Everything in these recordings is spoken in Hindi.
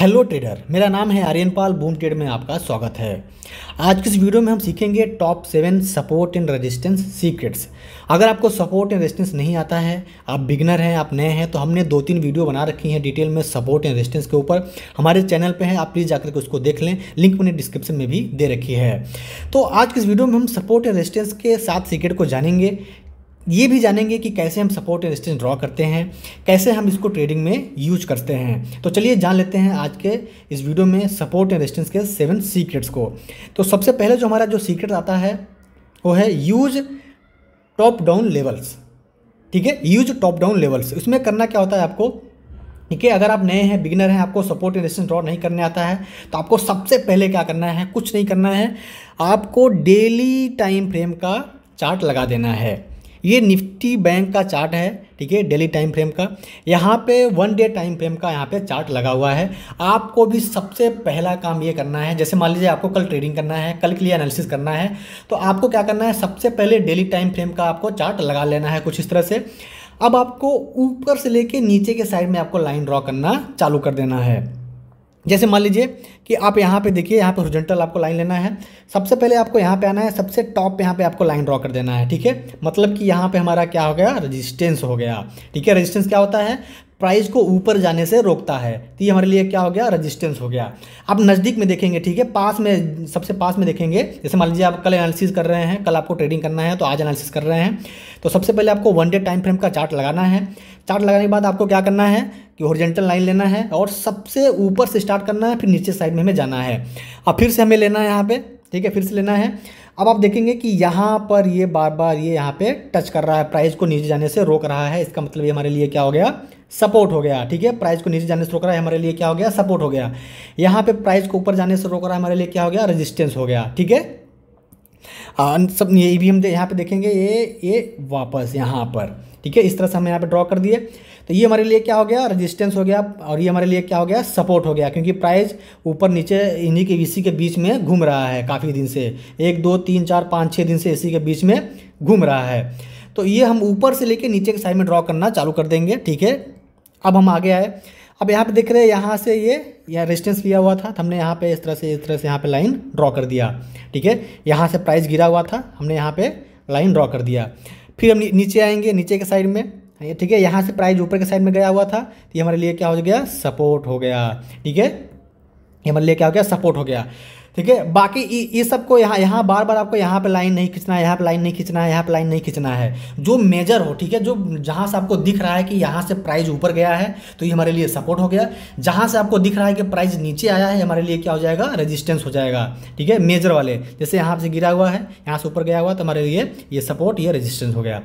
हेलो ट्रेडर मेरा नाम है आर्यन पाल बूम ट्रेड में आपका स्वागत है। आज की इस वीडियो में हम सीखेंगे top seven support and resistance secrets अगर आपको सपोर्ट एंड रेजिस्टेंस नहीं आता है, आप बिगनर हैं, आप नए हैं तो हमने दो तीन वीडियो बना रखी हैं डिटेल में सपोर्ट एंड रेजिस्टेंस के ऊपर। हमारे चैनल पर है, आप प्लीज़ जाकर के उसको देख लें। लिंक मैंने डिस्क्रिप्शन में भी दे रखी है। तो आज की इस वीडियो में हम सपोर्ट एंड रेजिस्टेंस के सात सीक्रेट को जानेंगे। ये भी जानेंगे कि कैसे हम सपोर्ट एंड रेजिस्टेंस ड्रॉ करते हैं, कैसे हम इसको ट्रेडिंग में यूज़ करते हैं। तो चलिए जान लेते हैं आज के इस वीडियो में सपोर्ट एंड रेजिस्टेंस के सेवन सीक्रेट्स को। तो सबसे पहले जो हमारा जो सीक्रेट आता है, वो है यूज़ टॉप डाउन लेवल्स ठीक है? यूज़ टॉप डाउन लेवल्स इसमें करना क्या होता है आपको? ठीक है, अगर आप नए हैं बिगिनर हैं, आपको सपोर्ट एंड रेजिस्टेंस ड्रॉ नहीं करने आता है तो आपको सबसे पहले क्या करना है? कुछ नहीं करना है। आपको डेली टाइम फ्रेम का चार्ट लगा देना है। ये निफ्टी बैंक का चार्ट है, ठीक है, डेली टाइम फ्रेम का। यहाँ पे वन डे टाइम फ्रेम का यहाँ पे चार्ट लगा हुआ है। आपको भी सबसे पहला काम ये करना है, जैसे मान लीजिए आपको कल ट्रेडिंग करना है, कल के लिए एनालिसिस करना है तो आपको क्या करना है, सबसे पहले डेली टाइम फ्रेम का आपको चार्ट लगा लेना है कुछ इस तरह से। अब आपको ऊपर से लेके नीचे के साइड में आपको लाइन ड्रॉ करना चालू कर देना है। जैसे मान लीजिए कि आप यहाँ पे देखिए, यहाँ पे होरिजेंटल आपको लाइन लेना है। सबसे पहले आपको यहाँ पे आना है, सबसे टॉप पे यहाँ पे आपको लाइन ड्रॉ कर देना है, ठीक है? मतलब कि यहाँ पे हमारा क्या हो गया? रेजिस्टेंस हो गया, ठीक है? रेजिस्टेंस क्या होता है? प्राइस को ऊपर जाने से रोकता है। तो ये हमारे लिए क्या हो गया? रजिस्टेंस हो गया। आप नज़दीक में देखेंगे, ठीक है? पास में, सबसे पास में देखेंगे, जैसे मान लीजिए आप कल एनालिसिस कर रहे हैं, कल आपको ट्रेडिंग करना है तो आज एनालिसिस कर रहे हैं। तो सबसे पहले आपको वन डे टाइम फ्रेम का चार्ट लगाना है। चार्ट लगाने के बाद आपको क्या करना है? कि ओरिजेंटल लाइन लेना है और सबसे ऊपर से स्टार्ट करना है, फिर नीचे साइड में हमें जाना है। अब फिर से हमें लेना है यहाँ पे, ठीक है? फिर से लेना है। अब आप देखेंगे कि यहाँ पर ये बार बार ये यहाँ पे टच कर रहा है। प्राइस को नीचे जाने से रोक रहा है। इसका मतलब ये हमारे लिए क्या हो गया? सपोर्ट हो गया, ठीक है? प्राइस को नीचे जाने से रोक रहा है हमारे लिए क्या हो गया? सपोर्ट हो गया। यहाँ पे प्राइस को ऊपर जाने से रोक रहा है, हमारे लिए क्या हो गया? रजिस्टेंस हो गया, ठीक है? सब ये भी हम यहाँ पे देखेंगे ये ये वापस यहाँ पर, ठीक है? इस तरह से हम यहाँ पे ड्रॉ कर दिए। तो ये हमारे लिए क्या हो गया? रेजिस्टेंस हो गया और ये हमारे लिए क्या हो गया? सपोर्ट हो गया, क्योंकि प्राइस ऊपर नीचे इन्हीं के इसी के बीच में घूम रहा है काफ़ी दिन से। एक, दो, तीन, चार, पाँच छः दिन से इसी के बीच में घूम रहा है। तो ये हम ऊपर से लेके नीचे के साइड में ड्रॉ करना चालू कर देंगे, ठीक है? अब हम आगे आए। अब यहाँ पे देख रहे हैं, यहाँ से ये, यहाँ रेजिस्टेंस लिया हुआ था तो हमने यहाँ पे इस तरह से, इस तरह से यहाँ पे लाइन ड्रॉ कर दिया, ठीक है? यहाँ से प्राइस गिरा हुआ था, हमने यहाँ पे लाइन ड्रॉ कर दिया। फिर हम नीचे आएँगे, नीचे के साइड में। ठीक है, यहाँ से प्राइस ऊपर के साइड में गया हुआ था तो ये हमारे लिए क्या हो गया? सपोर्ट हो गया। ठीक है? ये हमारे लिए क्या हो गया? सपोर्ट हो गया। ठीक है? बाकी ये सबको यहाँ यहाँ बार बार आपको यहाँ पे लाइन नहीं खींचना है, यहाँ पे लाइन नहीं खींचना है, यहाँ पे लाइन नहीं खींचना है। जो मेजर हो, ठीक है? जो जहाँ से आपको दिख रहा है कि यहाँ से प्राइस ऊपर गया है तो ये हमारे लिए सपोर्ट हो गया। जहाँ से आपको दिख रहा है कि प्राइस नीचे आया है हमारे लिए क्या हो जाएगा? रजिस्टेंस हो जाएगा। ठीक है? मेजर वाले, जैसे यहाँ से गिरा हुआ है, यहाँ से ऊपर गया हुआ तो हमारे लिए ये सपोर्ट ये रजिस्टेंस हो गया।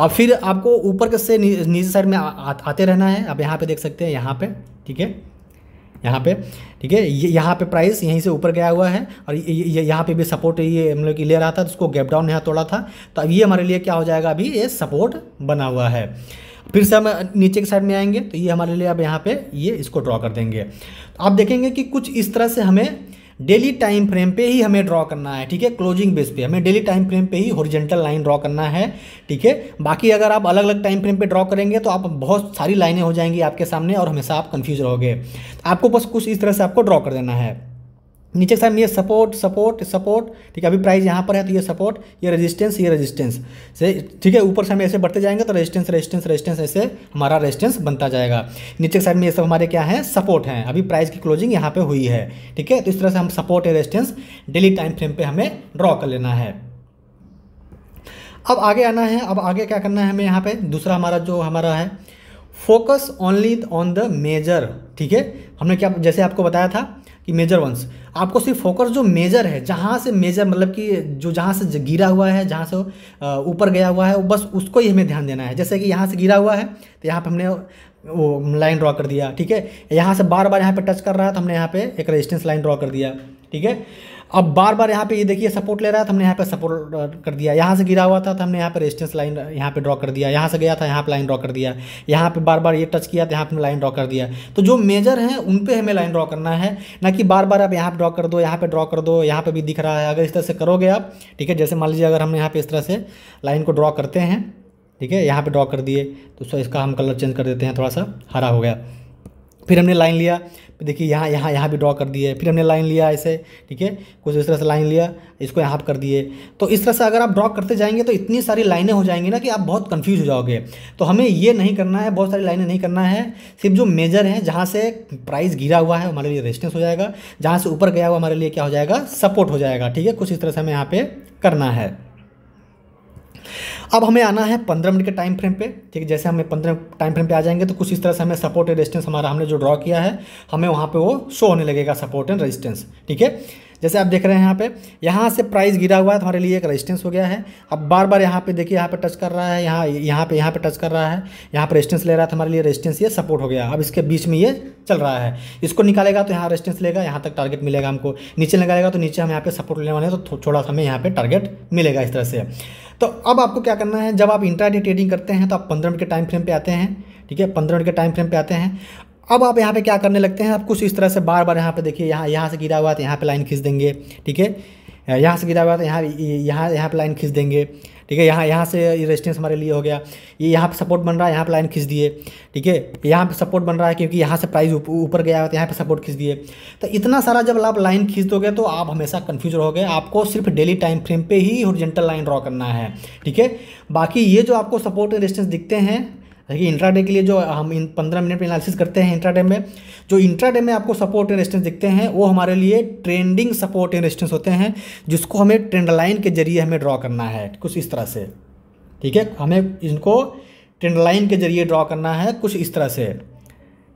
अब फिर आपको ऊपर से नीचे साइड में आ, आ, आते रहना है। आप यहाँ पे देख सकते हैं यहाँ पे ठीक है? यहाँ पे ठीक है? ये यहाँ पे प्राइस यहीं से ऊपर गया हुआ है और ये यहाँ पे भी सपोर्ट ये मतलब कि ले रहा था तो उसको गैप डाउन यहाँ तोड़ा था। तो अब ये हमारे लिए क्या हो जाएगा? अभी ये सपोर्ट बना हुआ है। फिर से हम नीचे के साइड में आएँगे तो ये हमारे लिए अब यहाँ पे ये इसको ड्रॉ कर देंगे। तो आप देखेंगे कि कुछ इस तरह से हमें डेली टाइम फ्रेम पे ही हमें ड्रॉ करना है, ठीक है? क्लोजिंग बेस पे हमें डेली टाइम फ्रेम पे ही हॉरिजेंटल लाइन ड्रॉ करना है, ठीक है? बाकी अगर आप अलग अलग टाइम फ्रेम पे ड्रॉ करेंगे तो आप बहुत सारी लाइनें हो जाएँगी आपके सामने और हमेशा आप कंफ्यूज रहोगे। आपको बस कुछ इस तरह से आपको ड्रॉ कर देना है। नीचे के साइड में ये सपोर्ट सपोर्ट सपोर्ट ठीक है, अभी प्राइस यहाँ पर है तो ये सपोर्ट ये रेजिस्टेंस ये रेजिस्टेंस से, ठीक है, ऊपर से हम ऐसे बढ़ते जाएँगे तो रेजिस्टेंस रेजिस्टेंस रेजिस्टेंस ऐसे हमारा रेजिस्टेंस बनता जाएगा. नीचे के साइड में ये सब हमारे क्या है? सपोर्ट हैं. अभी प्राइस की क्लोजिंग यहाँ पे हुई है. ठीक है तो इस तरह से हम सपोर्ट या रेजिस्टेंस डेली टाइम फ्रेम पर हमें ड्रॉ कर लेना है. अब आगे आना है. अब आगे क्या करना है हमें यहाँ पर दूसरा हमारा जो हमारा है focus only on the major ठीक है, हमने क्या, जैसे आपको बताया था कि मेजर वंस आपको सिर्फ़ फोकस जो मेजर है, जहाँ से मेजर मतलब कि जो जहाँ से गिरा हुआ है, जहाँ से ऊपर गया हुआ है बस उसको ही हमें ध्यान देना है। जैसे कि यहाँ से गिरा हुआ है तो यहाँ पर हमने वो लाइन ड्रॉ कर दिया, ठीक है? यहाँ से बार बार यहाँ पर टच कर रहा है तो हमने यहाँ पर एक रेजिस्टेंस लाइन ड्रॉ कर दिया, ठीक है? अब बार बार यहाँ पे ये देखिए सपोर्ट ले रहा था हमने यहाँ पे सपोर्ट कर दिया यहाँ से गिरा हुआ था तो हमने यहाँ पे रेजिस्टेंस लाइन यहाँ पे ड्रॉ कर दिया यहाँ से गया था यहाँ पे लाइन ड्रॉ कर दिया यहाँ पे बार बार ये टच किया तो यहाँ पे लाइन ड्रॉ कर दिया तो जो मेजर हैं उन पर हमें लाइन ड्रॉ करना है ना कि बार बार आप यहाँ पर ड्रॉ कर दो यहाँ पर ड्रॉ कर दो यहाँ पर भी दिख रहा है अगर इस तरह से करोगे आप ठीक है जैसे मान लीजिए अगर हम यहाँ पर इस तरह से लाइन को ड्रॉ करते हैं ठीक है यहाँ पर ड्रॉ कर दिए तो इसका हम कलर चेंज कर देते हैं थोड़ा सा हरा हो गया फिर हमने लाइन लिया। देखिए यहाँ यहाँ यहाँ भी ड्रॉ कर दिए। फिर हमने लाइन लिया ऐसे ठीक है? कुछ इस तरह से लाइन लिया, इसको यहाँ पर कर दिए। तो इस तरह से अगर आप ड्रॉ करते जाएँगे तो इतनी सारी लाइनें हो जाएँगी ना कि आप बहुत कन्फ्यूज़ हो जाओगे। तो हमें ये नहीं करना है, बहुत सारी लाइनें नहीं करना है। सिर्फ़ जो मेजर है, जहाँ से प्राइस गिरा हुआ है हमारे लिए रेजिस्टेंस हो जाएगा। जहाँ से ऊपर गया हुआ हमारे लिए क्या हो जाएगा? सपोर्ट हो जाएगा, ठीक है? कुछ इस तरह से हमें यहाँ पे करना है। अब हमें आना है पंद्रह मिनट के टाइम फ्रेम पे, ठीक है? जैसे हमें पंद्रह टाइम फ्रेम पे आ जाएँगे तो कुछ इस तरह से हमें सपोर्ट एंड रेजिस्टेंस हमारा हमने जो ड्रॉ किया है, हमें वहाँ पे वो शो होने लगेगा सपोर्ट एंड रेजिस्टेंस ठीक है? जैसे आप देख रहे हैं यहाँ पे, यहाँ से प्राइस गिरा हुआ है तो हमारे लिए एक रेजिस्टेंस हो गया है। अब बार बार यहाँ पे देखिए, यहाँ पे टच कर रहा है, यहाँ यहाँ पे यहाँ पे टच कर रहा है, यहाँ पे रेजिस्टेंस ले रहा था हमारे लिए रेजिस्टेंस ये सपोर्ट हो गया। अब इसके बीच में ये चल रहा है। इसको निकालेगा तो यहाँ रेजिस्टेंस लेगा, यहाँ तक टारगेट मिलेगा हमको। नीचे निकालेगा तो नीचे हम यहाँ पे सपोर्ट लेने वाले हैं तो थोड़ा सा हमें यहाँ पे टारगेट मिलेगा इस तरह से। तो अब आपको क्या करना है। जब आप इंट्राडे ट्रेडिंग करते हैं तो आप पंद्रह मिनट के टाइम फ्रेम पे आते हैं, ठीक है? पंद्रह मिनट के टाइम फ्रेम पर आते हैं। अब आप यहाँ पे क्या करने लगते हैं? आप कुछ इस तरह से बार बार यहाँ पे देखिए, यहाँ यहाँ से गिरा हुआ तो यहाँ पे लाइन खींच देंगे, ठीक है? यहाँ से गिरा हुआ तो यहाँ यहाँ यहाँ पे लाइन खींच देंगे। ठीक है, यहाँ यहाँ से रेजिस्टेंस हमारे लिए हो गया। ये यहाँ पे सपोर्ट बन रहा है, यहाँ पे लाइन खींच दिए। ठीक है, यहाँ पे सपोर्ट बन रहा है क्योंकि यहाँ से प्राइस ऊपर गया तो यहाँ पे सपोर्ट खींच दिए। तो इतना सारा जब आप लाइन खींच दोगे तो आप हमेशा कन्फ्यूज़ रहोगे। आपको सिर्फ़ डेली टाइम फ्रेम पर ही ओरिजेंटल लाइन ड्रॉ करना है। ठीक है, बाकी ये जो आपको सपोर्ट एंड रेजिस्टेंस दिखते हैं देखिए इंट्राडे के लिए जो हम इन पंद्रह मिनट में एनालिसिस करते हैं इंट्राडे में, जो इंट्राडे में आपको सपोर्ट एंड रेजिस्टेंस दिखते हैं, वो हमारे लिए ट्रेंडिंग सपोर्ट एंड रेजिस्टेंस होते हैं, जिसको हमें ट्रेंड लाइन के ज़रिए हमें ड्रॉ करना है, कुछ इस तरह से। ठीक है? हमें इनको ट्रेंड लाइन के ज़रिए ड्रॉ करना है, कुछ इस तरह से।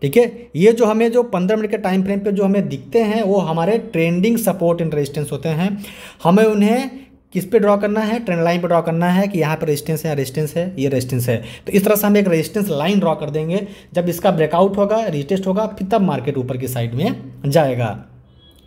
ठीक है? ये जो हमें जो पंद्रह मिनट के टाइम फ्रेम पे जो हमें दिखते हैं, वो हमारे ट्रेंडिंग सपोर्ट एंड रेजिस्टेंस होते हैं। हमें उन्हें किस पे ड्रॉ करना है? ट्रेंड लाइन पे ड्रॉ करना है कि यहाँ पे रेजिस्टेंस है रेजिस्टेंस है, ये रेजिस्टेंस है। तो इस तरह से हम एक रेजिस्टेंस लाइन ड्रॉ कर देंगे। जब इसका ब्रेकआउट होगा रिटेस्ट होगा, फिर तब मार्केट ऊपर की साइड में जाएगा।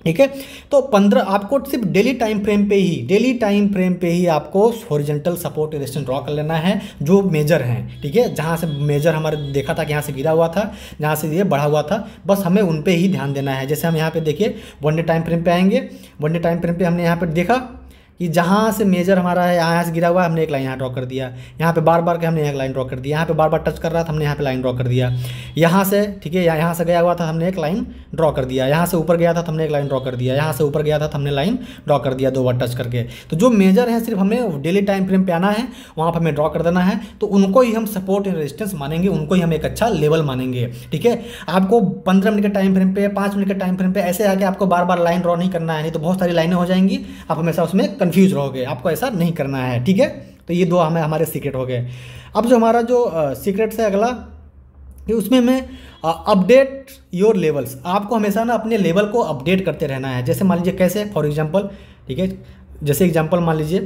ठीक है? तो पंद्रह, आपको सिर्फ़ डेली टाइम फ्रेम पे ही डेली टाइम फ्रेम पे ही आपको हॉरिजेंटल सपोर्ट रेजिस्टेंस ड्रॉ कर लेना है, जो मेजर हैं। ठीक है? जहाँ से मेजर हमारे देखा था कि यहाँ से गिरा हुआ था, जहाँ से ये बढ़ा हुआ था, बस हमें उन पे ही ध्यान देना है। जैसे हम यहाँ पे देखिए वन डे टाइम फ्रेम पे आएँगे वन डे टाइम फ्रेम पे हमने यहाँ पर देखा कि जहाँ से मेजर हमारा है, यहाँ से गिरा हुआ है, हमने एक लाइन यहाँ ड्रॉ कर दिया। यहाँ पे बार बार के हमने एक लाइन ड्रॉ कर दिया। यहाँ पे बार बार टच कर रहा था, हमने यहाँ पे लाइन ड्रॉ कर दिया। यहाँ से, ठीक है यहाँ से गया हुआ था, हमने एक लाइन ड्रॉ कर दिया। यहाँ से ऊपर गया था, हमने एक लाइन ड्रॉ कर दिया। यहाँ से ऊपर गया था, हमने लाइन ड्रॉ कर दिया दो बार टच करके। तो जो मेजर है, सिर्फ़ हमें डेली टाइम फ्रेम पे आना है, वहाँ पर हमें ड्रॉ कर देना है। तो उनको ही हम सपोर्ट एंड रेजिस्टेंस मानेंगे, उनको ही हम एक अच्छा लेवल मानेंगे, ठीक है? आपको पंद्रह मिनट के टाइम फ्रेम पे, पाँच मिनट के टाइम फ्रेम पे ऐसे आके आपको बार बार लाइन ड्रॉ नहीं करना है, नहीं तो बहुत सारी लाइनें हो जाएँगी। आप हमेशा उसमें कन्फ्यूज़ रहोगे, आपको ऐसा नहीं करना है, ठीक है? तो ये दो हमें, हमारे सीक्रेट हो गए। अब जो हमारा जो सीक्रेट है अगला, कि उसमें मैं अपडेट योर लेवल्स आपको हमेशा ना अपने लेवल को अपडेट करते रहना है। जैसे मान लीजिए कैसे फॉर एग्जांपल ठीक है? जैसे एग्जांपल मान लीजिए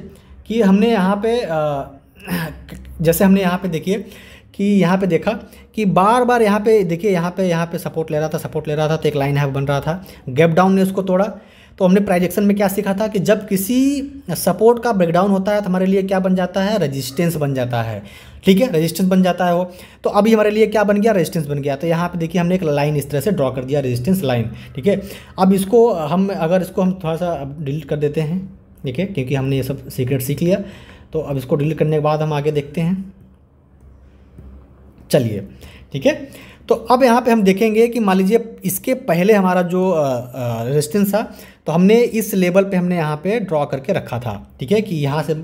कि हमने यहाँ पे जैसे हमने यहाँ पे देखिए कि यहाँ पे देखा कि बार बार यहाँ पे, देखिए यहाँ पे यहाँ पे सपोर्ट ले रहा था सपोर्ट ले रहा था तो एक लाइन है बन रहा था। गैप डाउन ने उसको तोड़ा। तो हमने प्राइजेक्शन में क्या सीखा था कि जब किसी सपोर्ट का ब्रेकडाउन होता है तो हमारे लिए क्या बन जाता है? रजिस्टेंस बन जाता है। ठीक है? रेजिस्टेंस बन जाता है वो। तो अभी हमारे लिए क्या बन गया? रेजिस्टेंस बन गया। तो यहाँ पे देखिए हमने एक लाइन इस तरह से ड्रॉ कर दिया रेजिस्टेंस लाइन ठीक है? अब इसको हम, अगर इसको हम थोड़ा सा डिलीट कर देते हैं। ठीक है? क्योंकि हमने ये सब सीक्रेट सीख लिया। तो अब इसको डिलीट करने के बाद हम आगे देखते हैं। चलिए। ठीक है? तो अब यहाँ पे हम देखेंगे कि मान लीजिए इसके पहले हमारा जो रेजिस्टेंस था तो हमने इस लेवल पे हमने यहाँ पे ड्रॉ करके रखा था, ठीक है? कि यहाँ से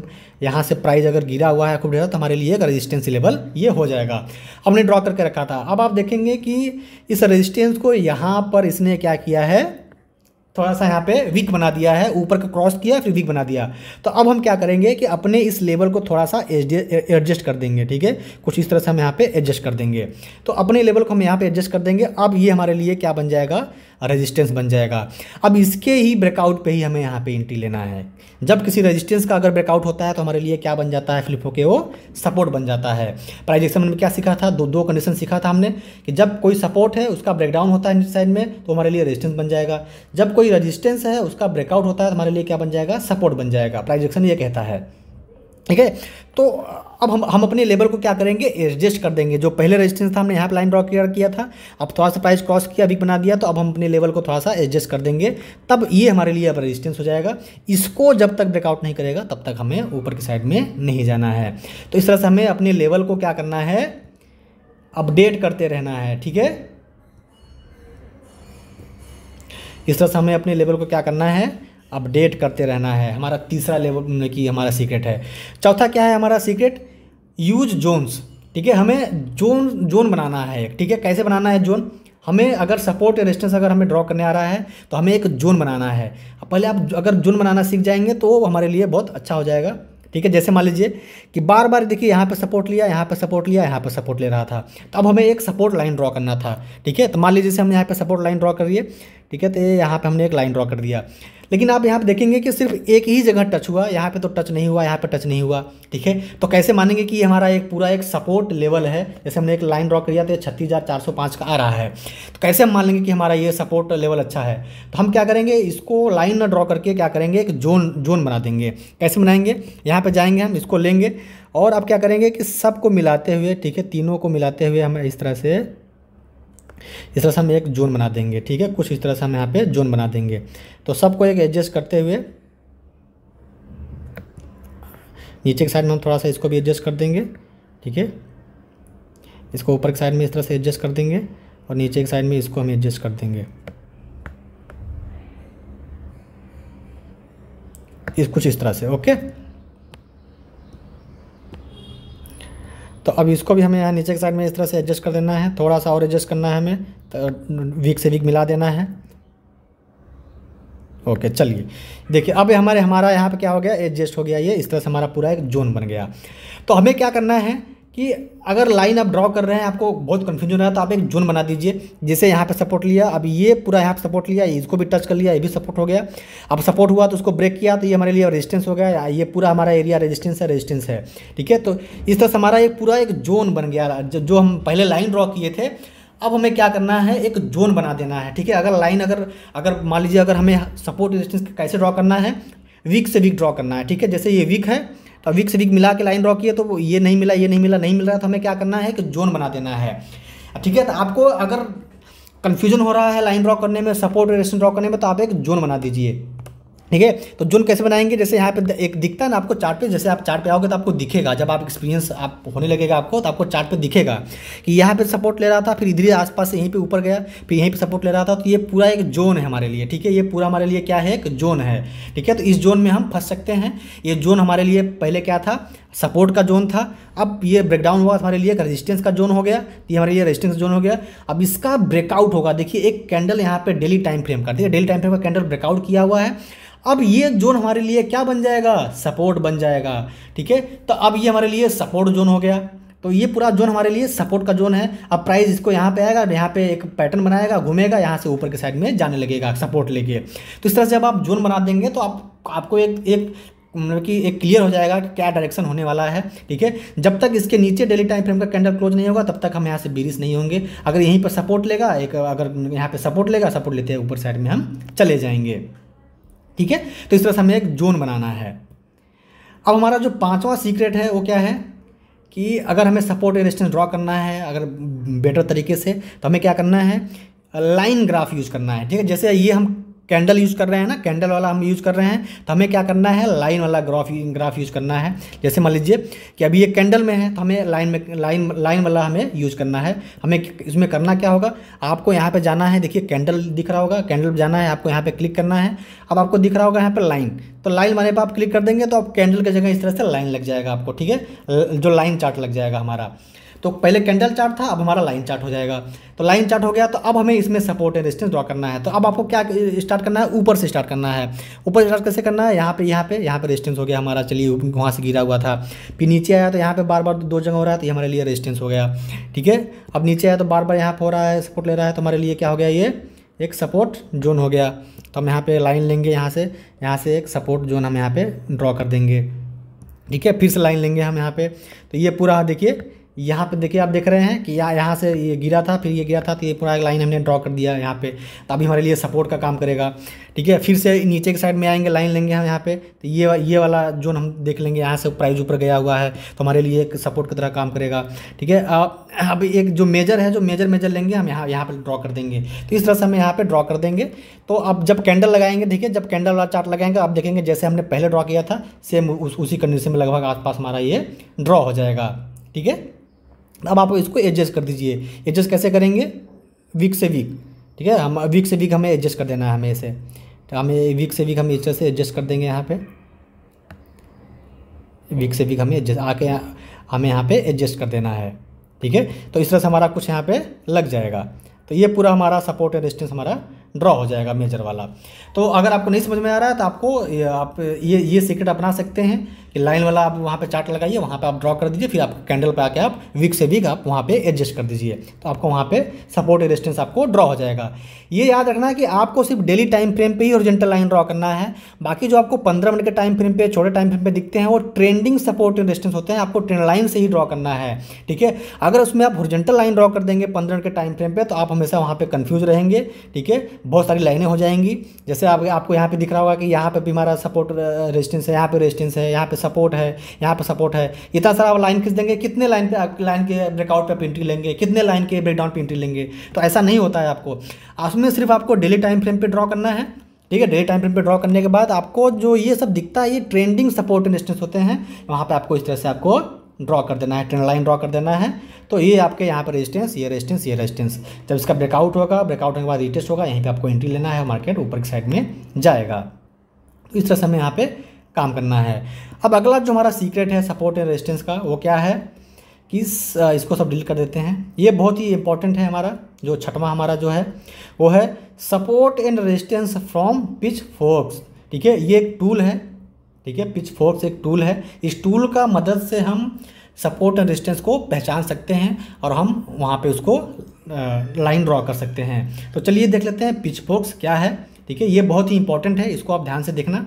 यहाँ से प्राइस अगर गिरा हुआ है, खूब ढेर तो हमारे लिए एक रेजिस्टेंस लेवल ये हो जाएगा। हमने ड्रॉ करके रखा था। अब आप देखेंगे कि इस रेजिस्टेंस को यहाँ पर इसने क्या किया है? थोड़ा सा यहाँ पे वीक बना दिया है, ऊपर का क्रॉस किया, फिर वीक बना दिया। तो अब हम क्या करेंगे कि अपने इस लेवल को थोड़ा सा एडजस्ट कर देंगे, ठीक है? कुछ इस तरह से हम यहाँ पे एडजस्ट कर देंगे। तो अपने लेवल को हम यहाँ पे एडजस्ट कर देंगे। अब ये हमारे लिए क्या बन जाएगा? रेजिस्टेंस बन जाएगा। अब इसके ही ब्रेकआउट पे ही हमें यहाँ पे एंट्री लेना है। जब किसी रेजिस्टेंस का अगर ब्रेकआउट होता है तो हमारे लिए क्या बन जाता है? फ्लिप होके वो सपोर्ट बन जाता है। प्राइजेक्शन में क्या सीखा था? दो दो कंडीशन सीखा था हमने कि जब कोई सपोर्ट है, उसका ब्रेकडाउन होता है साइड में तो हमारे लिए रेजिस्टेंस बन जाएगा। जब कोई रजिस्टेंस है, उसका ब्रेकआउट होता है तो हमारे लिए क्या बन जाएगा? सपोर्ट बन जाएगा। प्राइजेक्शन ये कहता है। ठीक है? तो अब हम हम अपने लेवल को क्या करेंगे? एडजस्ट कर देंगे। जो पहले रेजिस्टेंस था, हमने यहाँ पे लाइन ड्रॉ किया था। अब थोड़ा सा प्राइस क्रॉस किया अभी बना दिया तो अब हम अपने लेवल को थोड़ा सा एडजस्ट कर देंगे। तब ये हमारे लिए अब रेजिस्टेंस हो जाएगा। इसको जब तक ब्रेकआउट नहीं करेगा, तब तक हमें ऊपर की साइड में नहीं जाना है। तो इस तरह से हमें अपने लेवल को क्या करना है? अपडेट करते रहना है, ठीक है? इस तरह से हमें अपने लेवल को क्या करना है? अपडेट करते रहना है। हमारा तीसरा लेवल की हमारा सीक्रेट है। चौथा क्या है हमारा सीक्रेट यूज़ जोन्स ठीक है, हमें जोन जोन बनाना है ठीक है, कैसे बनाना है जोन हमें अगर सपोर्ट रेजिस्टेंस अगर हमें ड्रॉ करने आ रहा है तो हमें एक जोन बनाना है। पहले आप अगर जोन बनाना सीख जाएँगे तो हमारे लिए बहुत अच्छा हो जाएगा। ठीक है, जैसे मान लीजिए कि बार बार देखिए, यहाँ पे सपोर्ट लिया, यहाँ पे सपोर्ट लिया, यहाँ पे सपोर्ट ले रहा था। तो अब हमें एक सपोर्ट लाइन ड्रॉ करना था। ठीक है तो मान लीजिए हम यहाँ पे सपोर्ट लाइन ड्रॉ कर दिए ठीक है तो यहाँ पे हमने एक लाइन ड्रॉ कर दिया। लेकिन आप यहाँ पे देखेंगे कि सिर्फ़ एक ही जगह टच हुआ, यहाँ पे तो टच नहीं हुआ, यहाँ पे टच नहीं हुआ, ठीक है? तो कैसे मानेंगे कि हमारा एक पूरा एक सपोर्ट लेवल है? जैसे हमने एक लाइन ड्रॉ किया तो छत्तीस का आ रहा है। तो कैसे हम मान लेंगे कि हमारा ये सपोर्ट लेवल अच्छा है? तो हम क्या करेंगे? इसको लाइन ड्रॉ करके क्या करेंगे? एक जोन जोन बना देंगे। कैसे बनाएँगे? यहाँ पर जाएँगे हम, इसको लेंगे और अब क्या करेंगे कि सबको मिलाते हुए, ठीक है? तीनों को मिलाते हुए हम इस तरह से इस तरह से हम एक जोन बना देंगे, ठीक है? कुछ इस तरह से हम यहाँ पे जोन बना देंगे। तो सबको एक एडजस्ट करते हुए नीचे के साइड में हम थोड़ा सा इसको भी एडजस्ट कर देंगे, ठीक है? इसको ऊपर के साइड में इस तरह से एडजस्ट कर देंगे और नीचे के साइड में इसको हम एडजस्ट कर देंगे। इस कुछ इस तरह से ओके तो अब इसको भी हमें यहाँ नीचे के साइड में इस तरह से एडजस्ट कर देना है, थोड़ा सा और एडजस्ट करना है हमें तो वीक से वीक मिला देना है। ओके, चलिए। देखिए, अब हमारे, हमारा यहाँ पे क्या हो गया, एडजस्ट हो गया, ये इस तरह से हमारा पूरा एक जोन बन गया। तो हमें क्या करना है कि अगर लाइन आप ड्रॉ कर रहे हैं, आपको बहुत कन्फ्यूज़न है तो आप एक जोन बना दीजिए, जैसे यहाँ पे सपोर्ट लिया। अब ये पूरा यहाँ पे सपोर्ट लिया, इसको भी टच कर लिया, ये भी सपोर्ट हो गया। अब सपोर्ट हुआ तो उसको ब्रेक किया तो ये हमारे लिए रेजिस्टेंस हो गया। ये पूरा हमारा एरिया रेजिस्टेंस है रेजिस्टेंस है, ठीक है? तो इस तरह से हमारा एक पूरा एक जोन बन गया, जो हम पहले लाइन ड्रॉ किए थे, अब हमें क्या करना है, एक जोन बना देना है, ठीक है? अगर लाइन अगर अगर मान लीजिए, अगर हमें सपोर्ट रेजिस्टेंस कैसे ड्रॉ करना है वीक से वीक ड्रॉ करना है, ठीक है? जैसे ये वीक है तो वीक से वीक मिला के लाइन ड्रॉ किए तो ये नहीं मिला, ये नहीं मिला, नहीं मिल रहा तो हमें क्या करना है? कि जोन बना देना है। ठीक है तो आपको अगर कन्फ्यूज़न हो रहा है लाइन ड्रॉ करने में सपोर्ट रेशन ड्रॉ करने में तो आप एक जोन बना दीजिए। ठीक है? तो जोन कैसे बनाएँगे? जैसे यहाँ पे एक दिखता है ना आपको चार्ट पे, जैसे आप चार्ट पे आओगे तो आपको दिखेगा। जब आप एक्सपीरियंस आप होने लगेगा आपको तो आपको चार्ट पे दिखेगा कि यहाँ पे सपोर्ट ले रहा था, फिर इधर ही आसपास यहीं पे ऊपर गया, फिर यहीं पे सपोर्ट ले रहा था। तो ये पूरा एक जोन है हमारे लिए, ठीक है? ये पूरा हमारे लिए क्या है? एक जोन है, ठीक है? तो इस जोन में हम फंस सकते हैं। ये जोन हमारे लिए पहले क्या था? सपोर्ट का जोन था। अब ये ब्रेकडाउन हुआ हमारे लिए रेजिस्टेंस का जोन हो गया। ये हमारे लिए रेजिस्टेंस जोन हो गया। अब इसका ब्रेकआउट होगा। देखिए, एक कैंडल यहाँ पे डेली टाइम फ्रेम का देखिए डेली टाइम फ्रेम का कैंडल ब्रेकआउट किया हुआ है। अब ये जोन हमारे लिए क्या बन जाएगा? सपोर्ट बन जाएगा, ठीक है? तो अब ये हमारे लिए सपोर्ट जोन हो गया। तो ये पूरा जोन हमारे लिए सपोर्ट का जोन है। अब प्राइस इसको यहाँ पे आएगा, यहाँ पे एक पैटर्न बनाएगा, घूमेगा, यहाँ से ऊपर के साइड में जाने लगेगा, सपोर्ट लेके। तो इस तरह से जब आप जोन बना देंगे तो आप, आपको एक एक मतलब कि एक क्लियर हो जाएगा कि क्या डायरेक्शन होने वाला है, ठीक है? जब तक इसके नीचे डेली टाइम फ्रेम का कैंडल क्लोज नहीं होगा, तब तक हम यहाँ से बीरिस नहीं होंगे। अगर यहीं पर सपोर्ट लेगा, एक, अगर यहाँ पे सपोर्ट लेगा सपोर्ट लेते हैं, ऊपर साइड में हम चले जाएँगे। ठीक है? तो इस तरह से हमें एक जोन बनाना है। अब हमारा जो पांचवा सीक्रेट है, वो क्या है? कि अगर हमें सपोर्ट रेजिस्टेंस ड्रॉ करना है, अगर बेटर तरीके से तो हमें क्या करना है? लाइन ग्राफ यूज़ करना है, ठीक है? जैसे ये हम कैंडल यूज़ कर रहे हैं ना, कैंडल वाला हम यूज़ कर रहे हैं तो हमें क्या करना है, लाइन वाला ग्राफ ग्राफ यूज़ करना है। जैसे मान लीजिए कि अभी ये कैंडल में है तो हमें लाइन में, लाइन लाइन वाला हमें यूज़ करना है। हमें इसमें करना क्या होगा, आपको यहाँ पे जाना है, देखिए कैंडल दिख रहा होगा, कैंडल जाना है, आपको यहाँ पे क्लिक करना है। अब आपको दिख रहा होगा यहाँ पर लाइन तो लाइन वाले पर आप क्लिक कर देंगे तो आप कैंडल की जगह इस तरह से लाइन लग जाएगा आपको, ठीक है? जो लाइन चार्ट लग जाएगा हमारा। तो पहले कैंडल चार्ट था, अब हमारा लाइन चार्ट हो जाएगा। तो लाइन चार्ट हो गया तो अब हमें इसमें सपोर्ट एंड रेजिस्टेंस ड्रॉ करना है। तो अब आपको क्या स्टार्ट करना है? ऊपर से स्टार्ट करना है। ऊपर स्टार्ट कैसे करना है? यहाँ पे यहाँ पे यहाँ पे रेजिस्टेंस हो गया हमारा। चलिए वहाँ से गिरा हुआ था। फिर नीचे आया तो यहाँ पे बार बार दो जगह हो रहा है तो ये हमारे लिए रेजिस्टेंस हो गया। ठीक है? अब नीचे आया तो बार बार यहाँ पर हो रहा है सपोर्ट ले रहा है तो हमारे लिए क्या हो गया ये? एक सपोर्ट जोन हो गया। तो हम यहाँ पे लाइन लेंगे यहाँ से। यहाँ से एक सपोर्ट जोन हम यहाँ पे ड्रॉ कर देंगे। ठीक है? फिर से लाइन लेंगे हम यहाँ पे। तो ये पूरा देखिए यहाँ पे देखिए, आप देख रहे हैं कि यहाँ यहाँ से ये गिरा था, फिर ये गिरा था तो ये पूरा एक लाइन हमने ड्रॉ कर दिया यहाँ पे। तो अभी हमारे लिए सपोर्ट का काम करेगा। ठीक है, फिर से नीचे की साइड में आएँगे लाइन लेंगे हम यहाँ पे। तो ये ये वाला जोन हम देख लेंगे, यहाँ से प्राइस ऊपर गया हुआ है तो हमारे लिए एक सपोर्ट की तरह काम करेगा। ठीक है, अब एक जो मेजर है, जो मेजर मेजर लेंगे, हम यहाँ यहाँ पर ड्रॉ कर देंगे। तो इस तरह से हम यहाँ पर ड्रॉ कर देंगे। तो अब जब कैंडल लगाएँगे, देखिए, जब कैंडल वाला चार्ट लगाएँगे, आप देखेंगे जैसे हमने पहले ड्रॉ किया था सेम उसी कंडीशन में लगभग आसपास हमारा ये ड्रॉ हो जाएगा। ठीक है? अब आप इसको एडजस्ट कर दीजिए। एडजस्ट कैसे करेंगे? वीक से वीक ठीक है? हम वीक से वीक हमें एडजस्ट कर देना है हमें इसे। तो हमें वीक से वीक हम इस तरह से एडजस्ट कर देंगे यहाँ पे। वीक से वीक हमें एडजस्ट आके हमें यहाँ पे एडजस्ट कर देना है, ठीक है? तो इस तरह से हमारा कुछ यहाँ पे लग जाएगा। तो ये पूरा हमारा सपोर्ट एंड रेजिस्टेंस हमारा ड्रॉ हो जाएगा मेजर वाला। तो अगर आपको नहीं समझ में आ रहा है तो आपको आप ये ये सीक्रेट अपना सकते हैं। कि लाइन वाला आप वहाँ पे चार्ट लगाइए, वहाँ पे आप ड्रॉ कर दीजिए, फिर आप कैंडल पे आके आप वीक से वीक आप वहाँ पे एडजस्ट कर दीजिए। तो आपको वहाँ पे सपोर्ट रेजिस्टेंस आपको ड्रॉ हो जाएगा। ये याद रखना है कि आपको सिर्फ़ डेली टाइम फ्रेम पे ही ओरिजेंटल लाइन ड्रॉ करना है। बाकी जो आपको पंद्रह मिनट के टाइम फ्रेम पे, छोटे टाइम फ्रेम पे दिखते हैं, वो ट्रेंडिंग सपोर्ट रेजिस्टेंस होते हैं, आपको ट्रेंड लाइन से ही ड्रॉ करना है। ठीक है? अगर उसमें आप ओरिजेंटल लाइन ड्रॉ कर देंगे पंद्रह मिनट के टाइम फ्रेम पर तो आप हमेशा वहाँ पर कन्फ्यूज़ रहेंगे। ठीक है? बहुत सारी लाइनें हो जाएँगी। जैसे आप, आपको यहाँ पर दिख रहा होगा कि यहाँ पर भी हमारा सपोर्ट रेजिस्टेंस है, यहाँ पे रेजिस्टेंस है, यहाँ पे सपोर्ट है, यहाँ पर सपोर्ट है। इतना सारा आप लाइन खींच देंगे, कितने लाइन पे लाइन के ब्रेकआउट पे एंट्री लेंगे, कितने लाइन के ब्रेकडाउन पे एंट्री लेंगे? तो ऐसा नहीं होता है आपको। उसमें सिर्फ़ आपको डेली टाइम फ्रेम पे ड्रॉ करना है, ठीक है? डेली टाइम फ्रेम पे ड्रॉ करने के बाद आपको जो ये सब दिखता है, ये ट्रेंडिंग सपोर्ट इंस्टेंस होते हैं, वहाँ पे आपको इस तरह से आपको ड्रॉ कर देना है ट्रेंड लाइन ड्रॉ कर देना है। तो ये आपके यहाँ पर रेजिस्टेंस ये रेजिस्टेंस ये रेजिस्टेंस जब इसका ब्रेकआउट होगा ब्रेकआउट होने के बाद रिटेस्ट होगा, यहीं पे आपको एंट्री लेना है मार्केट ऊपर की साइड में जाएगा। इस तरह से हमें यहाँ पे काम करना है। अब अगला जो हमारा सीक्रेट है सपोर्ट एंड रेजिस्टेंस का, वो क्या है कि इसको सब डिलीट कर देते हैं। ये बहुत ही इंपॉर्टेंट है हमारा, जो छठवा हमारा जो है, वो है support and resistance from pitchforks ठीक है, ये एक टूल है। ठीक है पिच फोर्क्स एक टूल है। इस टूल का मदद से हम सपोर्ट एंड रेजिस्टेंस को पहचान सकते हैं और हम वहाँ पे उसको लाइन ड्रॉ कर सकते हैं। तो चलिए देख लेते हैं पिच फोर्क्स क्या है। ठीक है, ये बहुत ही इंपॉर्टेंट है, इसको आप ध्यान से देखना।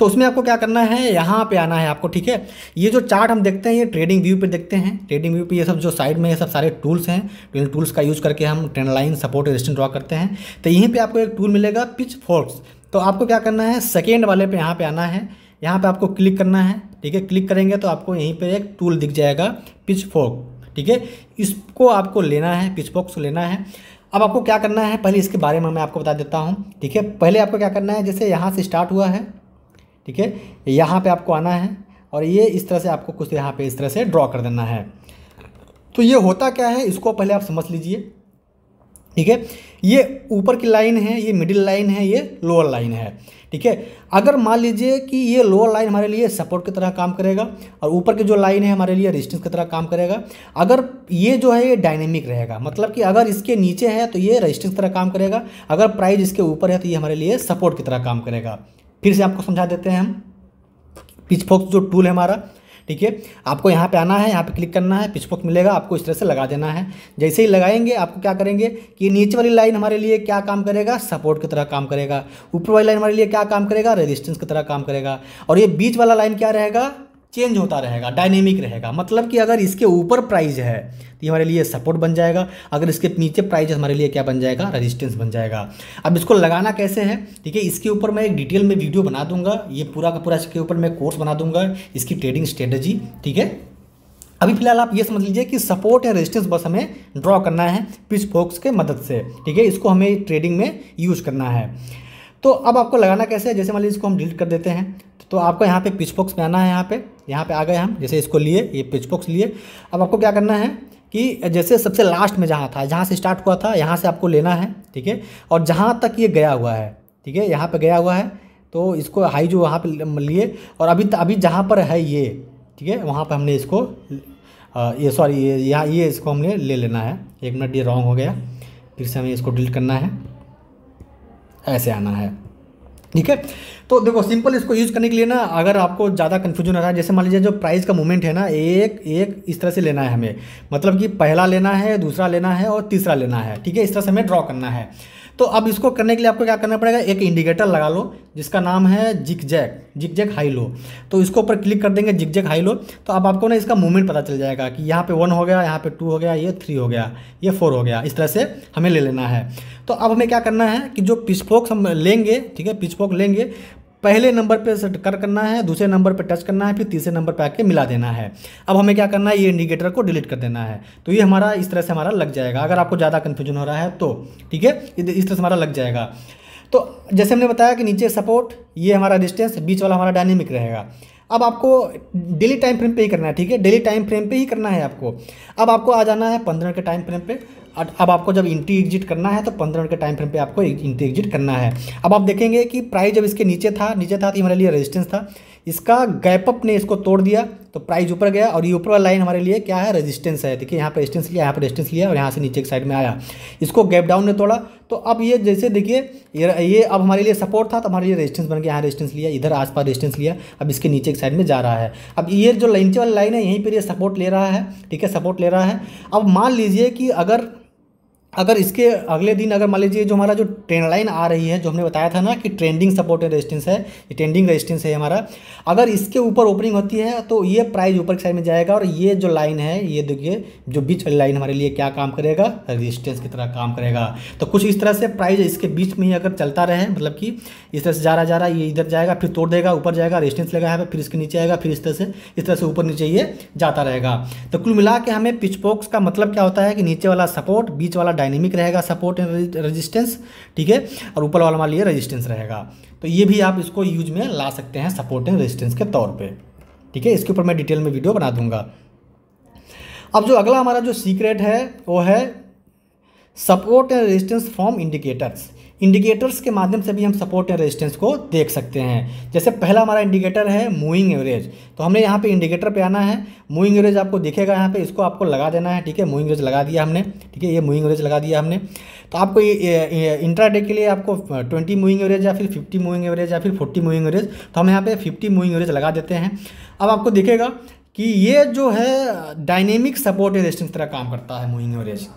तो उसमें आपको क्या करना है? यहाँ पे आना है आपको, ठीक है? ये जो चार्ट हम देखते हैं, ये ट्रेडिंग व्यू पे देखते हैं। ट्रेडिंग व्यू पे ये सब जो साइड में ये सब सारे टूल्स हैं इन टूल्स का यूज़ करके हम trend line support resistance draw करते हैं। तो यहीं पर आपको एक टूल मिलेगा पिच फोर्क्स तो आपको क्या करना है? सेकेंड वाले पे यहाँ पर आना है। यहाँ पर आपको क्लिक करना है, ठीक है? क्लिक करेंगे तो आपको यहीं पर एक टूल दिख जाएगा पिच फोक ठीक है? इसको आपको लेना है पिच फोक्स लेना है। अब आपको क्या करना है? पहले इसके बारे में मैं आपको बता देता हूँ, ठीक है? पहले आपको क्या करना है? जैसे यहाँ से स्टार्ट हुआ है ठीक है? यहाँ पे आपको आना है और ये इस तरह से आपको कुछ यहाँ पे इस तरह से ड्रॉ कर देना है। तो ये होता क्या है? इसको पहले आप समझ लीजिए। ठीक है? ये ऊपर की लाइन है, ये मिडिल लाइन है, ये लोअर लाइन है। ठीक है? अगर मान लीजिए कि ये लोअर लाइन हमारे लिए सपोर्ट की तरह काम करेगा और ऊपर की जो लाइन है हमारे लिए रेजिस्टेंस की तरह काम करेगा, अगर ये जो है ये डायनेमिक रहेगा मतलब कि अगर इसके नीचे है तो ये रेजिस्टेंस की तरह काम करेगा, अगर प्राइस इसके ऊपर है तो ये हमारे लिए सपोर्ट की तरह काम करेगा। फिर से आपको समझा देते हैं हम। पिचफोक्स जो टूल है हमारा, ठीक है? आपको यहाँ पे आना है, यहाँ पे क्लिक करना है पिचफोक मिलेगा, आपको इस तरह से लगा देना है। जैसे ही लगाएँगे, आपको क्या करेंगे कि नीचे वाली लाइन हमारे लिए क्या काम करेगा? सपोर्ट की तरह काम करेगा। ऊपर वाली लाइन हमारे लिए क्या काम करेगा? रेजिस्टेंस की तरह काम करेगा। और ये बीच वाला लाइन क्या रहेगा? चेंज होता रहेगा डायनेमिक रहेगा। मतलब कि अगर इसके ऊपर प्राइस है तो ये हमारे लिए सपोर्ट बन जाएगा। अगर इसके नीचे प्राइस हमारे लिए क्या बन जाएगा? रेजिस्टेंस बन जाएगा। अब इसको लगाना कैसे है? ठीक है इसके ऊपर मैं एक डिटेल में वीडियो बना दूँगा। ये पूरा का पूरा इसके ऊपर मैं कोर्स बना दूँगा, इसकी ट्रेडिंग स्ट्रेटजी ठीक है? अभी फ़िलहाल आप ये समझ लीजिए कि सपोर्ट या रेजिस्टेंस बस हमें ड्रॉ करना है पिच फोक्स के मदद से, ठीक है? इसको हमें ट्रेडिंग में यूज़ करना है। तो अब आपको लगाना कैसे है? जैसे मान लीजिए इसको हम डिलीट कर देते हैं तो आपको यहाँ पे पिच बॉक्स में आना है यहाँ पे। यहाँ पे आ गए हम, जैसे इसको लिए, ये पिच बॉक्स लिए। अब आपको क्या करना है कि जैसे सबसे लास्ट में जहाँ था, जहाँ से स्टार्ट हुआ था, यहाँ से आपको लेना है, ठीक है? और जहाँ तक ये गया हुआ है, ठीक है? यहाँ पर गया हुआ है तो इसको हाई जो वहाँ पर लिए, और अभी अभी जहाँ पर है ये, ठीक है? वहाँ पर हमने इसको ये सॉरी ये, यहाँ, ये इसको हमने ले लेना है। एक मिनट, ये रॉन्ग हो गया। फिर से हमें इसको डिलीट करना है। ऐसे आना है। ठीक है? तो देखो सिंपल इसको यूज़ करने के लिए ना, अगर आपको ज़्यादा कन्फ्यूज़न हो रहा है, जैसे मान लीजिए जो प्राइस का मूवमेंट है ना, एक एक इस तरह से लेना है हमें। मतलब कि पहला लेना है, दूसरा लेना है और तीसरा लेना है। ठीक है? इस तरह से हमें ड्रॉ करना है। तो अब इसको करने के लिए आपको क्या करना पड़ेगा? एक इंडिकेटर लगा लो, जिसका नाम है जिक जैक जिक जैक हाई लो तो इसको ऊपर क्लिक कर देंगे जिक जैक हाई लो तो अब आपको ना इसका मूवमेंट पता चल जाएगा कि यहाँ पे वन हो गया, यहाँ पे टू हो गया, ये थ्री हो गया, ये फोर हो गया। इस तरह से हमें ले लेना है। तो अब हमें क्या करना है कि जो पिचपोक्स हम लेंगे, ठीक है पिचपोक लेंगे पहले नंबर पे कर करना है, दूसरे नंबर पे टच करना है, फिर तीसरे नंबर पे आके मिला देना है। अब हमें क्या करना है? ये इंडिकेटर को डिलीट कर देना है। तो ये हमारा इस तरह से हमारा लग जाएगा। अगर आपको ज़्यादा कन्फ्यूज़न हो रहा है तो ठीक है? इस तरह से हमारा लग जाएगा। तो जैसे हमने बताया कि नीचे सपोर्ट ये हमारा डिस्टेंस बीच वाला हमारा डायनेमिक रहेगा। अब आपको डेली टाइम फ्रेम पे ही करना है, ठीक है? डेली टाइम फ्रेम पे ही करना है आपको। अब आपको आ जाना है पंद्रह के टाइम फ्रेम पे। अब आपको जब इंट्री एग्जिट करना है तो पंद्रह मिनट के टाइम फ्रेम पे आपको इंट्री एग्जिट करना है। अब आप देखेंगे कि प्राइस जब इसके नीचे था नीचे था तो हमारे लिए रेजिस्टेंस था। इसका गैपअप ने इसको तोड़ दिया तो प्राइस ऊपर गया और ये ऊपर वाला लाइन हमारे लिए क्या है? रेजिस्टेंस है। देखिए, यहाँ पर रेजिस्टेंस लिया, यहाँ पर रेजिस्टेंस लिया और यहाँ से नीचे की साइड में आया। इसको गैप डाउन ने तोड़ा। तो अब ये जैसे देखिए, ये अब हमारे लिए सपोर्ट था तो हमारे लिए रेजिस्टेंस बन गया। यहाँ रेजिस्टेंस लिया, इधर आसपास रेजिस्टेंस लिया, अब इसके नीचे की साइड में जा रहा है। अब ये जो नीचे वाला लाइन है, यहीं पर ये सपोर्ट ले रहा है, ठीक है सपोर्ट ले रहा है। अब मान लीजिए कि अगर अगर इसके अगले दिन अगर मान लीजिए जो हमारा जो ट्रेंड लाइन आ रही है, जो हमने बताया था ना कि ट्रेंडिंग सपोर्ट एंड रेजिस्टेंस है, ये ट्रेंडिंग रेजिस्टेंस है हमारा, अगर इसके ऊपर ओपनिंग होती है तो ये प्राइस ऊपर की साइड में जाएगा और ये जो लाइन है, ये देखिए जो बीच वाली लाइन हमारे लिए क्या काम करेगा? रजिस्टेंस की तरह काम करेगा। तो कुछ इस तरह से प्राइस इसके बीच में ही अगर चलता रहे मतलब कि इस तरह से जा रहा जा रहा, ये इधर जाएगा, फिर तोड़ देगा, ऊपर जाएगा रेजिस्टेंस लगा है, फिर इसके नीचे आएगा, फिर इस तरह से, इस तरह से ऊपर नीचे ये जाता रहेगा। तो कुल मिला के हमें पिच का मतलब क्या होता है कि नीचे वाला सपोर्ट बीच वाला डायनेमिक रहेगा, सपोर्ट एंड रेजिस्टेंस ठीक है? और ऊपर वाला मान लिया रेजिस्टेंस रहेगा। तो ये भी आप इसको यूज़ में ला सकते हैं सपोर्ट एंड रेजिस्टेंस के तौर पर ठीक है? इसके ऊपर मैं डिटेल में वीडियो बना दूँगा। अब जो अगला हमारा जो सीक्रेट है, वो है support and resistance form indicators indicators के माध्यम से भी हम सपोर्ट एंड रेजिस्टेंस को देख सकते हैं। जैसे पहला हमारा इंडिकेटर है मूविंग एवरेज तो हमने यहाँ पे इंडिकेटर पे आना है। मूविंग एवरेज आपको दिखेगा यहाँ पे, इसको आपको लगा देना है, ठीक है? मूविंग एवरेज लगा दिया हमने, ठीक है? ये मूविंग एवरेज लगा दिया हमने। तो आपको ये इंट्रा के लिए आपको ट्वेंटी मूविंग एवरेज या फिर फिफ्टी मूविंग एवरेज या फिर फोर्टी मूविंग एवरेज तो हम यहाँ पे फिफ्टी मूविंग एवरेज लगा देते हैं। अब आपको दिखेगा कि ये जो है डायनेमिक सपोर्ट रेजिस्टेंस तरह काम करता है मूविंग एवरेज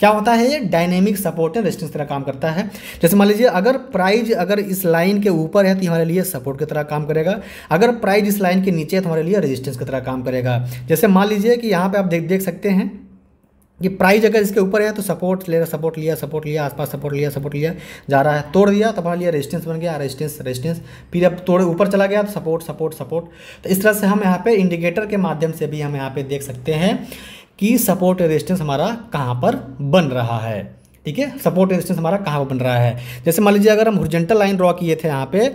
क्या होता है? ये डायनेमिक सपोर्ट एंड रेजिस्टेंस तरह काम करता है। जैसे मान लीजिए, अगर प्राइज अगर इस लाइन के ऊपर है तो हमारे लिए सपोर्ट की तरह काम करेगा। अगर प्राइज इस लाइन के नीचे है तो हमारे लिए रेजिस्टेंस की तरह काम करेगा। जैसे मान लीजिए कि यहाँ पर आप देख देख सकते हैं कि प्राइज अगर इसके ऊपर है तो सपोर्ट ले रहा सपोर्ट लिया सपोर्ट लिया, आसपास सपोर्ट लिया सपोर्ट लिया, जा रहा है। तोड़ दिया तो हमारे लिए रेजिस्टेंस बन गया रेजिस्टेंस रेजिस्टेंस फिर अब तोड़े, ऊपर चला गया तो सपोर्ट सपोर्ट सपोर्ट तो इस तरह से हम यहाँ पे इंडिकेटर के माध्यम से भी हम यहाँ पे देख सकते हैं। कि सपोर्ट रेजिस्टेंस हमारा कहाँ पर बन रहा है? ठीक है? सपोर्ट रेजिस्टेंस हमारा कहाँ पर बन रहा है? जैसे मान लीजिए अगर हम होरिजेंटल लाइन ड्रॉ किए थे यहाँ पे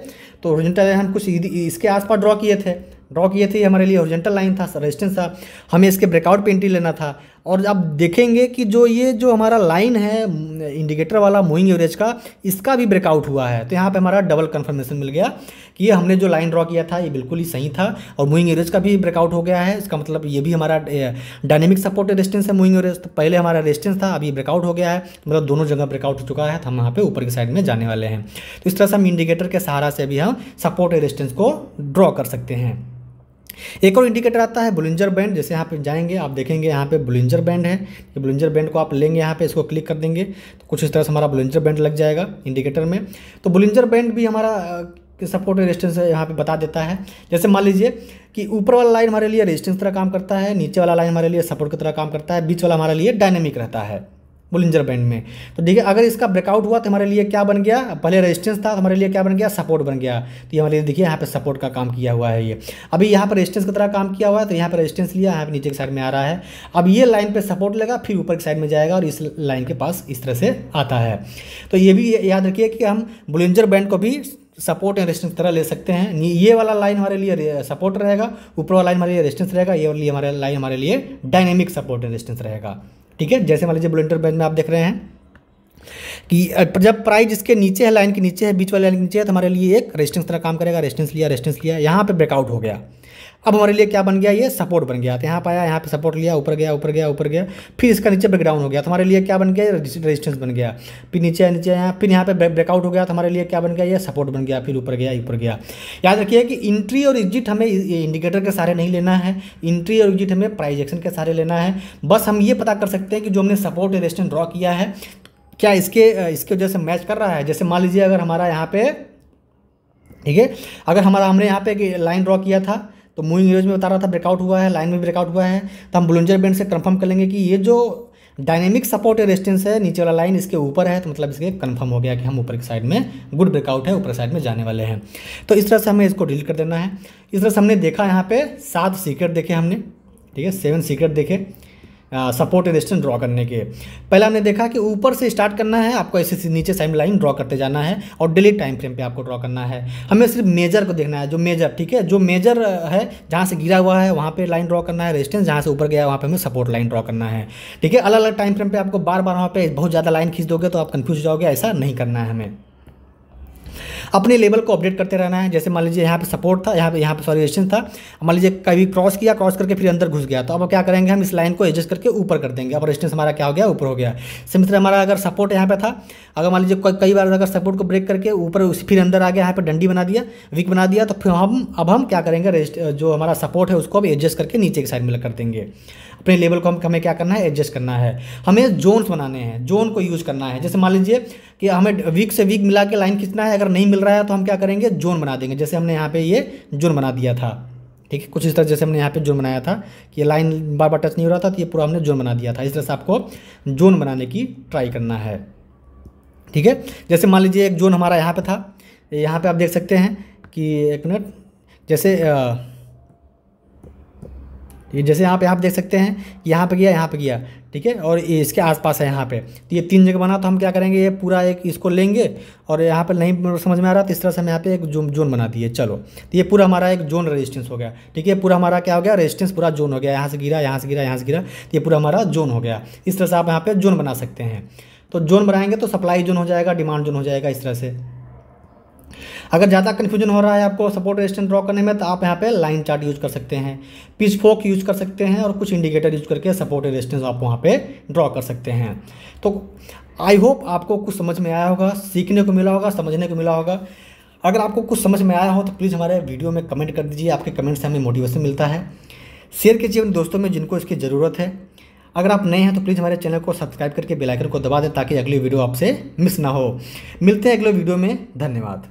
तो होरिजेंटल लाइन हम कुछ इसके आसपास ड्रॉ किए थे। ड्रॉ किए थे हमारे लिए होरिजेंटल लाइन था रेजिस्टेंस था। हमें इसके ब्रेकआउट पे एंट्री लेना था। और अब देखेंगे कि जो ये जो हमारा लाइन है इंडिकेटर वाला मूविंग एवरेज का, इसका भी ब्रेकआउट हुआ है। तो यहाँ पे हमारा डबल कन्फर्मेशन मिल गया। कि ये हमने जो लाइन ड्रॉ किया था, ये बिल्कुल ही सही था और मूविंग एवरेज का भी ब्रेकआउट हो गया है। इसका मतलब ये भी हमारा डायनेमिक सपोर्ट रेजिस्टेंस है मूविंग एवरेज तो पहले हमारा रेजिस्टेंस था अभी ब्रेकआउट हो गया है। मतलब दोनों जगह ब्रेकआउट हो चुका है तो हम यहाँ पर ऊपर की साइड में जाने वाले हैं। तो इस तरह से हम इंडिकेटर के सहारा से भी हम सपोर्ट रेजिस्टेंस को ड्रॉ कर सकते हैं। एक और इंडिकेटर आता है बुलिंजर बैंड जैसे यहाँ पे जाएँगे, आप देखेंगे यहाँ पे बुलिंजर बैंड है। ये बुलिंजर बैंड को आप लेंगे यहाँ पे, इसको क्लिक कर देंगे। तो कुछ इस तरह से हमारा बुलिंजर बैंड लग जाएगा इंडिकेटर में। तो बुलिंजर बैंड भी हमारा सपोर्ट रेजिस्टेंस यहाँ पे बता देता है। जैसे मान लीजिए कि ऊपर वाला लाइन हमारे लिए रेजिस्टेंस तरह काम करता है, नीचे वाला लाइन हमारे लिए सपोर्ट की तरह काम करता है, बीच वाला हमारे लिए डायनेमिक रहता है बुलिंजर बैंड में। तो देखिए, अगर इसका ब्रेकआउट हुआ तो हमारे लिए क्या बन गया? पहले रेजिस्टेंस था तो हमारे लिए क्या बन गया? सपोर्ट बन गया। तो ये हमारे लिए देखिए, यहाँ पे सपोर्ट का काम किया हुआ है ये। अभी यहाँ पर रेजिस्टेंस की तरह काम किया हुआ है तो यहाँ पर रेजिस्टेंस लिया, यहाँ पर नीचे की साइड में आ रहा है। अब ये लाइन पर सपोर्ट लेगा, फिर ऊपर की साइड में जाएगा और इस लाइन के पास इस तरह से आता है। तो ये भी याद रखिए कि हम बुलिंजर बैंड को भी सपोर्ट या रेजिस्टेंस तरह ले सकते हैं। ये वाला लाइन हमारे लिए सपोर्ट रहेगा, ऊपर वाला लाइन हमारे लिए रेजिस्टेंस रहेगा, ये वाली हमारे लाइन हमारे लिए डायनेमिक सपोर्ट एंड रेजिस्टेंस रहेगा। ठीक है? जैसे मान लीजिए बुलेंटर बैंड में आप देख रहे हैं कि जब प्राइस इसके नीचे है, लाइन के नीचे है, बीच वाले लाइन के नीचे है तो हमारे लिए एक रेजिस्टेंस तरह काम करेगा रेजिस्टेंस लिया रेजिस्टेंस लिया, यहाँ पर ब्रेकआउट हो गया। अब हमारे लिए क्या बन गया? ये सपोर्ट बन गया। तो यहाँ पाया यहाँ पे सपोर्ट लिया, ऊपर गया ऊपर गया ऊपर गया। फिर इसका नीचे ब्रेकडाउन हो गया। तो हमारे लिए क्या बन गया? रेजिस्टेंस बन गया। फिर नीचे नीचे आया। फिर यहाँ पे ब्रेकआउट हो गया। तो हमारे लिए क्या बन गया? ये सपोर्ट बन गया। फिर ऊपर गया ऊपर गया। याद रखिए कि इंट्री और एग्जिट हमें इंडिकेटर के सारे नहीं लेना है। इंट्री और एग्जिट हमें प्राइजेक्शन के सारे लेना है। बस हम ये पता कर सकते हैं कि जो हमने सपोर्ट रेजिस्टेंस ड्रॉ किया है, क्या इसके इसके वजह से मैच कर रहा है? जैसे मान लीजिए अगर हमारा यहाँ पे, ठीक है? अगर हमारा, हमने यहाँ पे एक लाइन ड्रॉ किया था तो मूविंग एवरेज में बता रहा था ब्रेकआउट हुआ है लाइन में ब्रेकआउट हुआ है तो हम बुलंजर बैंड से कंफर्म कर लेंगे कि ये जो डायनेमिक सपोर्ट रेजिस्टेंस है, नीचे वाला लाइन इसके ऊपर है तो मतलब इसके कंफर्म हो गया कि हम ऊपर की साइड में गुड ब्रेकआउट है, ऊपर साइड में जाने वाले हैं। तो इस तरह से हमें इसको डील कर देना है। इस तरह से हमने देखा यहाँ पे सात सीक्रेट देखे हमने, ठीक है सेवन सीक्रेट देखे। सपोर्ट रेजिस्टेंस ड्रॉ करने के। पहले हमने देखा कि ऊपर से स्टार्ट करना है, आपको ऐसे नीचे साइड लाइन ड्रॉ करते जाना है और डेली टाइम फ्रेम पे आपको ड्रॉ करना है। हमें सिर्फ़ मेजर को देखना है, जो मेजर ठीक है? जो मेजर है, जहाँ से गिरा हुआ है, वहाँ पर लाइन ड्रॉ करना है रेजिस्टेंस जहाँ से ऊपर गया वहाँ पर हमें सपोर्ट लाइन ड्रॉ करना है। ठीक है? अलग अलग टाइम फ्रेम पर आपको बार बार वहाँ पर बहुत ज़्यादा लाइन खींच दोगे तो आप कन्फ्यूज़ जाओगे, ऐसा नहीं करना है हमें। अपने लेवल को अपडेट करते रहना है। जैसे मान लीजिए यहाँ पे सपोर्ट था, यहाँ पे यहाँ पे सॉरी रेजिस्टेंस था। मान लीजिए कभी क्रॉस किया क्रॉस करके फिर अंदर घुस गया। तो अब क्या करेंगे, हम इस लाइन को एडजस्ट करके ऊपर कर देंगे। अब रेजिस्टेंस हमारा क्या हो गया? ऊपर हो गया। सिम हमारा अगर सपोर्ट यहाँ पे था, अगर मान लीजिए कई बार अगर सपोर्ट को ब्रेक करके ऊपर फिर अंदर आ गया, यहाँ पर डंडी बना दिया वीक बना दिया तो फिर हम अब हम क्या करेंगे जो हमारा सपोर्ट है, उसको अब एडजस्ट करके नीचे की साइड में कर देंगे। अपने लेवल को हम हमें क्या करना है? एडजस्ट करना है। हमें जोन्स बनाने हैं। जोन को यूज़ करना है। जैसे मान लीजिए कि हमें वीक से वीक मिला के लाइन खींचना है। अगर नहीं मिल रहा है तो हम क्या करेंगे? जोन बना देंगे। जैसे हमने यहाँ पे ये जोन बना दिया था। ठीक है? कुछ इस तरह जैसे हमने यहाँ पे जोन बनाया था कि लाइन बार बार टच नहीं हो रहा था तो ये पूरा हमने जोन बना दिया था। इस तरह से आपको जोन बनाने की ट्राई करना है। ठीक है? जैसे मान लीजिए एक जोन हमारा यहाँ पे था। यहाँ पे आप देख सकते हैं कि एक मिनट जैसे आ, ये जैसे यहाँ पे आप देख सकते हैं यहाँ पे गया, यहाँ पे गया, ठीक है? और ये इसके आसपास है यहाँ पे। तो ये तीन जगह बना तो हम क्या करेंगे? ये पूरा एक इसको लेंगे और यहाँ पे नहीं समझ में आ रहा तो इस तरह से हम यहाँ पे एक जोन जोन बना दिए चलो तो ये पूरा हमारा एक जोन रेजिस्टेंस हो गया, ठीक है? पूरा हमारा क्या हो गया? रेजिस्टेंस पूरा जोन हो गया। यहाँ से गिरा, यहाँ से गिरा, यहाँ से गिरा तो ये पूरा हमारा जोन हो गया। इस तरह से आप यहाँ पर जोन बना सकते हैं। तो जोन बनाएँगे तो सप्लाई जोन हो जाएगा डिमांड जोन हो जाएगा, इस तरह से। अगर ज़्यादा कन्फ्यूज़न हो रहा है आपको सपोर्ट रेजिस्टेंस ड्रॉ करने में तो आप यहाँ पे लाइन चार्ट यूज़ कर सकते हैं। पिच फोक यूज़ कर सकते हैं और कुछ इंडिकेटर यूज़ करके सपोर्ट रेजिस्टेंस आप वहाँ पे ड्रॉ कर सकते हैं। तो आई होप आपको कुछ समझ में आया होगा, सीखने को मिला होगा, समझने को मिला होगा। अगर आपको कुछ समझ में आया हो तो प्लीज़ हमारे वीडियो में कमेंट कर दीजिए, आपके कमेंट से हमें मोटिवेशन मिलता है। शेयर कीजिए उन दोस्तों में जिनको इसकी ज़रूरत है। अगर आप नए हैं तो प्लीज़ हमारे चैनल को सब्सक्राइब करके बेल आइकन को दबा दें, ताकि अगली वीडियो आपसे मिस ना हो। मिलते हैं अगले वीडियो में, धन्यवाद।